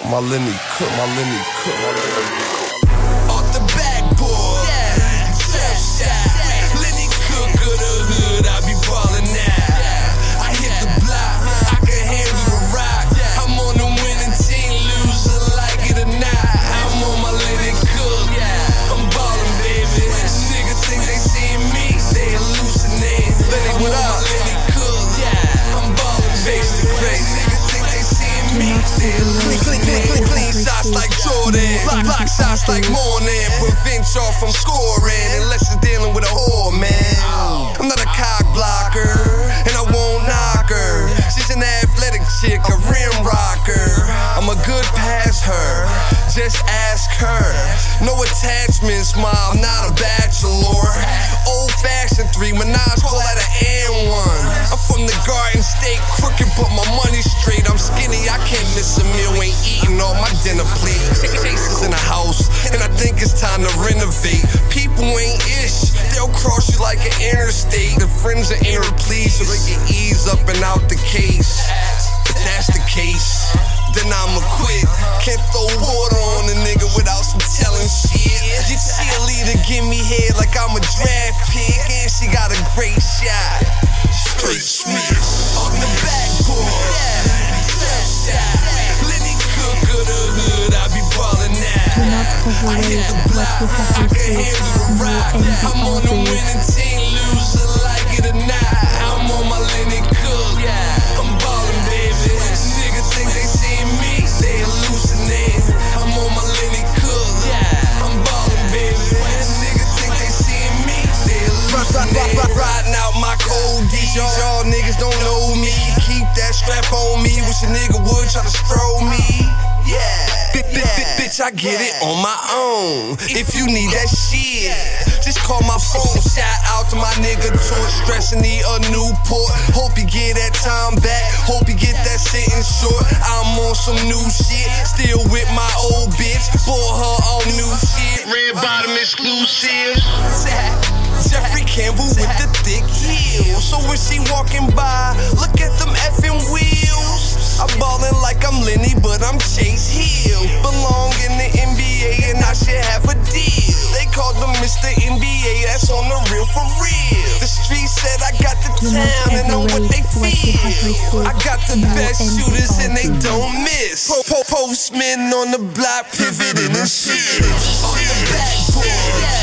My Lenny Cooke, my Lenny Cooke, Jordan. Block, block shots like morning. Prevent y'all from scoring unless you're dealing with a whore, man. Oh. I'm not a cock blocker, and I won't knock her. She's an athletic chick, a rim rocker. I'm a good pass her, just ask her. No attachments, mom, not a bachelor. Old fashioned three, Minaj call that an and one. I'm from the Garden State, crooked, but my money straight. I'm skinny, I can't miss a meal, ain't eating dinner in the house, and I think it's time to renovate. People ain't ish, they'll cross you like an interstate. The friends are irreplaceable, so they can ease up and out the case. Block, what you have received. No envy I'm on the winning team, loser like it or not. I'm on my Lenny Cooke. I'm ballin', baby. Niggas think they see me, they hallucinate. I'm on my Lenny Cooke. I'm ballin', baby. Niggas think they see me, they hallucinate. Riding out my cold D's, y'all niggas don't know me. Keep that strap on me. Wish a nigga would try to stroll I get it on my own. If you need that shit, just call my phone. Shout out to my nigga Torch, stressing need a new port. Hope you get that time back. Hope you get that sentence short. I'm on some new shit. Still with my old bitch. Bought her all new shit. Red bottom exclusive. Jeffrey Campbell with the thick heels. So when she walking by, look at them effing wheels. I'm ballin' like I'm Lenny, but I'm Chais Hill. Belong on the real for real. The street said I got the town and know what they overrate what you have feel. I got the best shooters and they don't miss. Po- po- postmen on the block pivoting and shit. On the backboard.